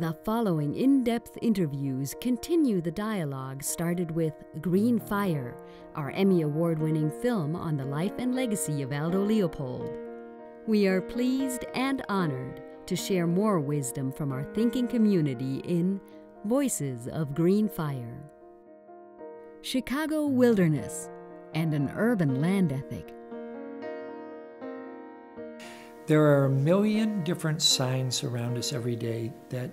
The following in depth interviews continue the dialogue started with Green Fire, our Emmy Award winning film on the life and legacy of Aldo Leopold. We are pleased and honored to share more wisdom from our thinking community in Voices of Green Fire. Chicago Wilderness and an Urban Land Ethic. There are a million different signs around us every day that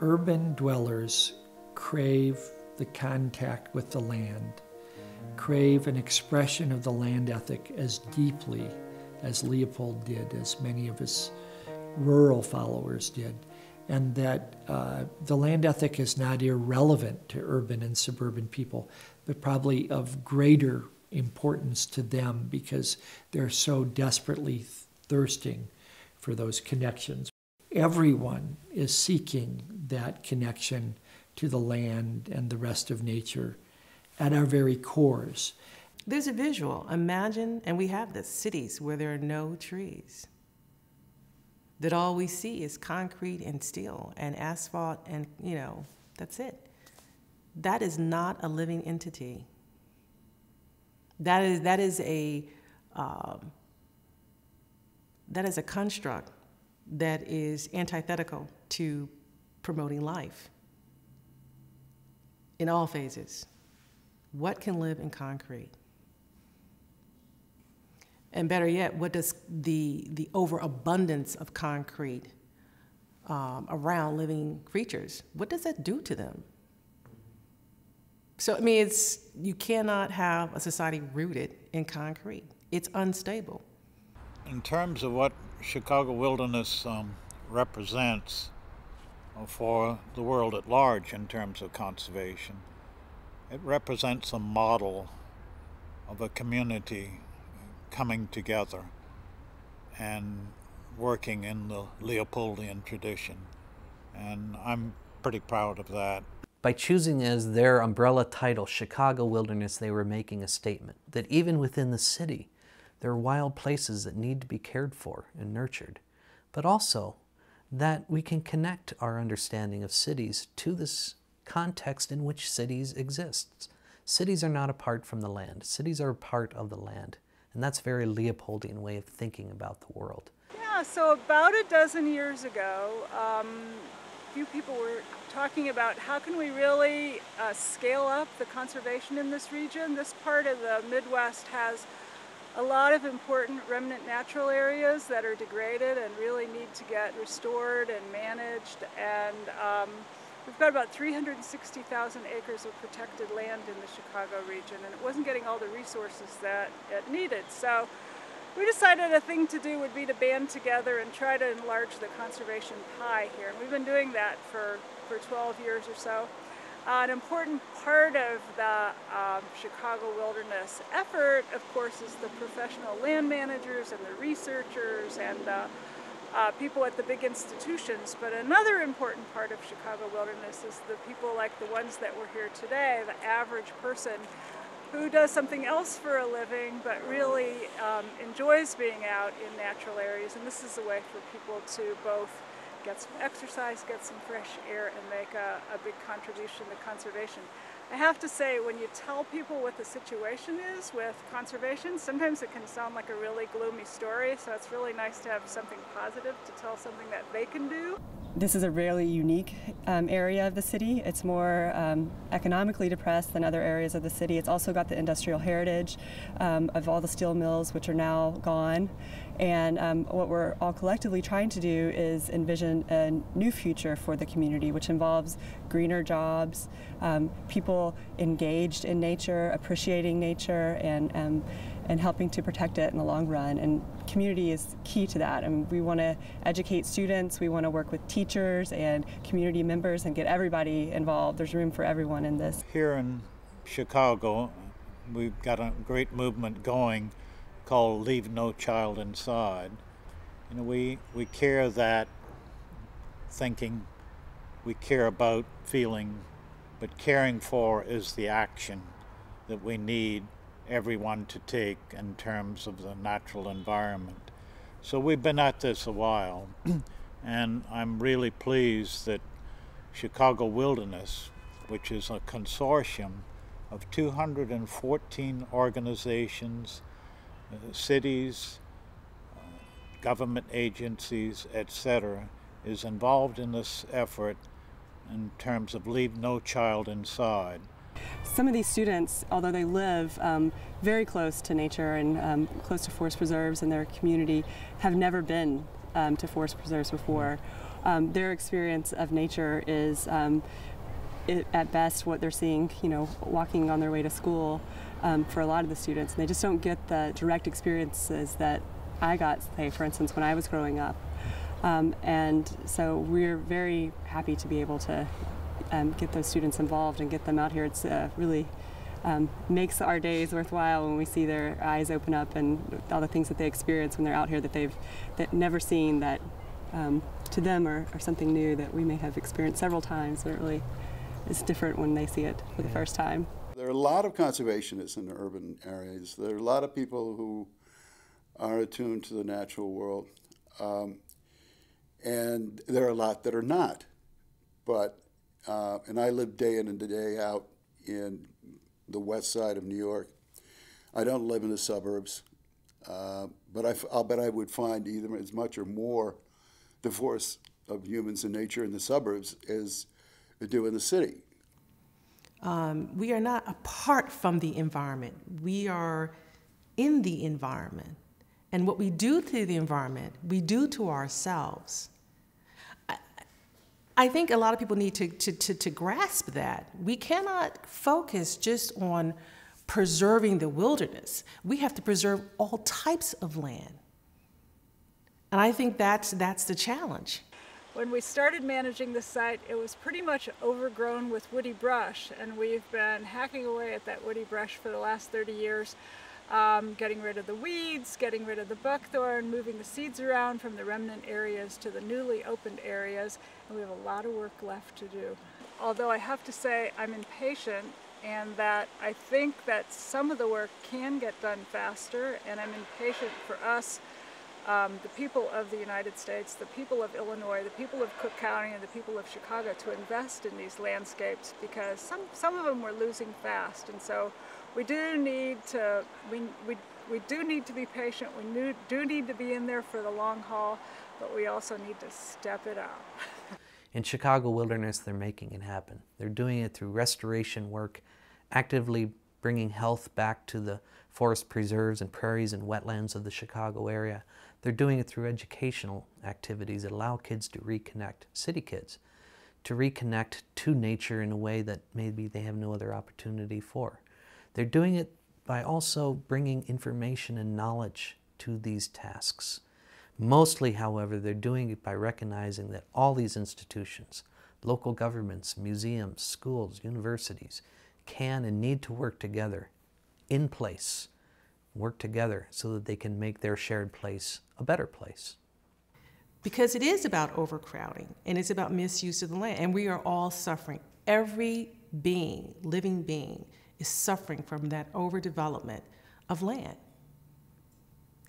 urban dwellers crave the contact with the land, crave an expression of the land ethic as deeply as Leopold did, as many of his rural followers did, and that uh, the land ethic is not irrelevant to urban and suburban people, but probably of greater importance to them because they're so desperately thirsting for those connections. Everyone is seeking that connection to the land and the rest of nature at our very cores. There's a visual. Imagine, and we have this cities where there are no trees. That all we see is concrete and steel and asphalt, and you know, that's it. That is not a living entity. That is, that is, a, um, that is a construct that is antithetical to promoting life in all phases. What can live in concrete? And better yet, what does the, the overabundance of concrete um, around living creatures, what does that do to them? So, I mean, it's, you cannot have a society rooted in concrete. It's unstable. In terms of what Chicago Wilderness um, represents for the world at large in terms of conservation. It represents a model of a community coming together and working in the Leopoldian tradition. And I'm pretty proud of that. By choosing as their umbrella title Chicago Wilderness, they were making a statement that even within the city, there are wild places that need to be cared for and nurtured, but also that we can connect our understanding of cities to this context in which cities exist. Cities are not apart from the land. Cities are a part of the land. And that's a very Leopoldian way of thinking about the world. Yeah, so about a dozen years ago, um, a few people were talking about how can we really uh, scale up the conservation in this region. This part of the Midwest has a lot of important remnant natural areas that are degraded and really need to get restored and managed. And um, we've got about 360,000 acres of protected land in the Chicago region, and it wasn't getting all the resources that it needed. So we decided a thing to do would be to band together and try to enlarge the conservation pie here. And we've been doing that for, for 12 years or so. An important part of the um, Chicago wilderness effort, of course, is the professional land managers and the researchers and the uh, people at the big institutions. But another important part of Chicago wilderness is the people like the ones that were here today, the average person who does something else for a living but really um, enjoys being out in natural areas. And this is a way for people to both get some exercise, get some fresh air, and make a, a big contribution to conservation. I have to say, when you tell people what the situation is with conservation, sometimes it can sound like a really gloomy story, so it's really nice to have something positive to tell something that they can do. This is a really unique um, area of the city. It's more um, economically depressed than other areas of the city. It's also got the industrial heritage um, of all the steel mills, which are now gone. And um, what we're all collectively trying to do is envision a new future for the community, which involves greener jobs, um, people engaged in nature, appreciating nature, and um, and helping to protect it in the long run. And community is key to that. And we want to educate students, we want to work with teachers and community members and get everybody involved. There's room for everyone in this. Here in Chicago, we've got a great movement going called Leave No Child Inside. You know, we, we care that thinking, we care about feeling, but caring for is the action that we need everyone to take in terms of the natural environment. So we've been at this a while. And I'm really pleased that Chicago Wilderness, which is a consortium of 214 organizations, uh, cities, uh, government agencies, etc., is involved in this effort in terms of Leave No Child Inside. Some of these students, although they live um, very close to nature and um, close to forest preserves in their community, have never been um, to forest preserves before. Um, their experience of nature is, um, it, at best, what they're seeing, you know, walking on their way to school um, for a lot of the students. And they just don't get the direct experiences that I got, say, for instance, when I was growing up. And so we're very happy to be able to um, get those students involved and get them out here. It's uh, really um, makes our days worthwhile when we see their eyes open up and all the things that they experience when they're out here that they've that never seen that um, to them are, are, something new that we may have experienced several times, but it really is different when they see it for the first time. There are a lot of conservationists in the urban areas. There are a lot of people who are attuned to the natural world. Um, and there are a lot that are not. But, uh, and I live day in and day out in the west side of New York. I don't live in the suburbs, uh, but I, will bet I would find either as much or more divorce of humans and nature in the suburbs as we do in the city. Um, we are not apart from the environment. We are in the environment. And what we do to the environment, we do to ourselves. I, think a lot of people need to, to, to, to grasp that. We cannot focus just on preserving the wilderness. We have to preserve all types of land. And I think that's, that's the challenge. When we started managing the site, it was pretty much overgrown with woody brush, and we've been hacking away at that woody brush for the last 30 years um, getting rid of the weeds, getting rid of the buckthorn, moving the seeds around from the remnant areas to the newly opened areas, and we have a lot of work left to do. Although I have to say I'm impatient and that I think that some of the work can get done faster, and I'm impatient for us um, the people of the United States, the people of Illinois, the people of Cook County, and the people of Chicago to invest in these landscapes because some, some of them were losing fast. And so we do need to, we, we, we do need to be patient. We do need to be in there for the long haul, but we also need to step it up. in Chicago Wilderness, they're making it happen. They're doing it through restoration work, actively bringing health back to the forest preserves and prairies and wetlands of the Chicago area. They're doing it through educational activities that allow kids to reconnect, city kids, to reconnect to nature in a way that maybe they have no other opportunity for. They're doing it by also bringing information and knowledge to these tasks. Mostly, however, they're doing it by recognizing that all these institutions, local governments, museums, schools, universities, can and need to work together in place, work together so that they can make their shared place a better place. Because it is about overcrowding and it's about misuse of the land, and we are all suffering. Every being, living being, is suffering from that overdevelopment of land.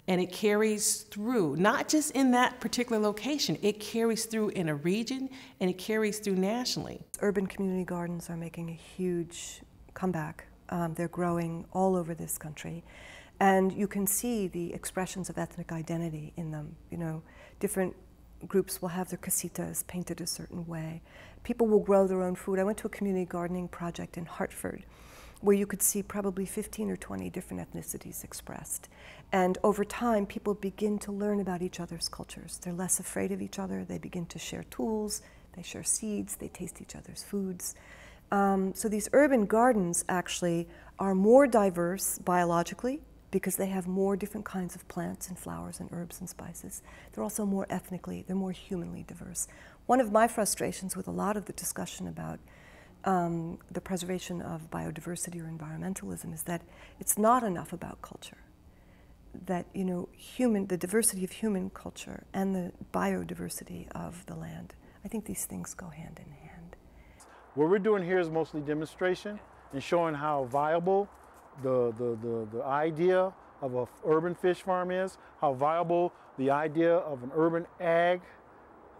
And it carries through, not just in that particular location, it carries through in a region and it carries through nationally. Urban community gardens are making a huge comeback. Um, they're growing all over this country. And you can see the expressions of ethnic identity in them. You know, different groups will have their casitas painted a certain way. People will grow their own food. I went to a community gardening project in Hartford where you could see probably 15 or 20 different ethnicities expressed. And over time, people begin to learn about each other's cultures. They're less afraid of each other. They begin to share tools. They share seeds. They taste each other's foods. Um, so these urban gardens actually are more diverse biologically because they have more different kinds of plants and flowers and herbs and spices. They're also more ethnically, they're more humanly diverse. One of my frustrations with a lot of the discussion about um, the preservation of biodiversity or environmentalism is that it's not enough about culture. That you know, human, the diversity of human culture and the biodiversity of the land. I think these things go hand in hand. What we're doing here is mostly demonstration and showing how viable the, the, the, the idea of an urban fish farm is, how viable the idea of an urban ag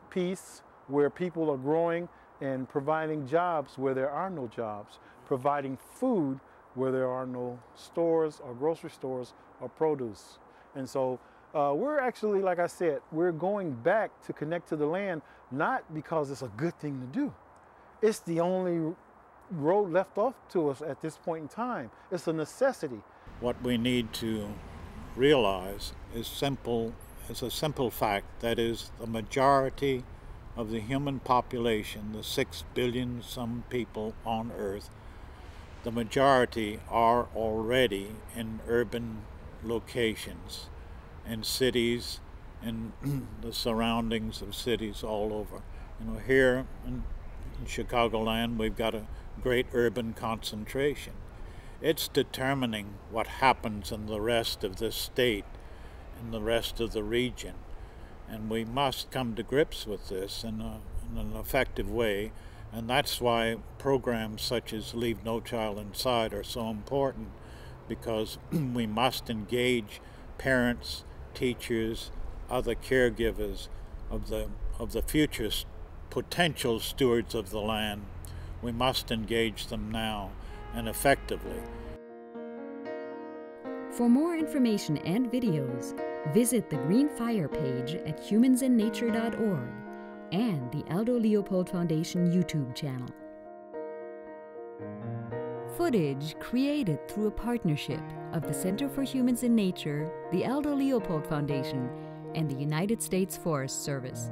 piece where people are growing and providing jobs where there are no jobs, providing food where there are no stores or grocery stores or produce. And so uh, we're actually, like I said, we're going back to connect to the land, not because it's a good thing to do. It's the only road left off to us at this point in time. It's a necessity. What we need to realize is simple is a simple fact that is the majority of the human population, the six billion some people on earth, the majority are already in urban locations, in cities, in the surroundings of cities all over. You know, here in, in Chicagoland, we've got a great urban concentration. It's determining what happens in the rest of the state, in the rest of the region. And we must come to grips with this in, a, in an effective way. And that's why programs such as Leave No Child Inside are so important because we must engage parents, teachers, other caregivers of the, of the future potential stewards of the land. We must engage them now and effectively. For more information and videos, visit the Green Fire page at humansandnature.org and the Aldo Leopold Foundation YouTube channel. Footage created through a partnership of the Center for Humans and Nature, the Aldo Leopold Foundation, and the United States Forest Service.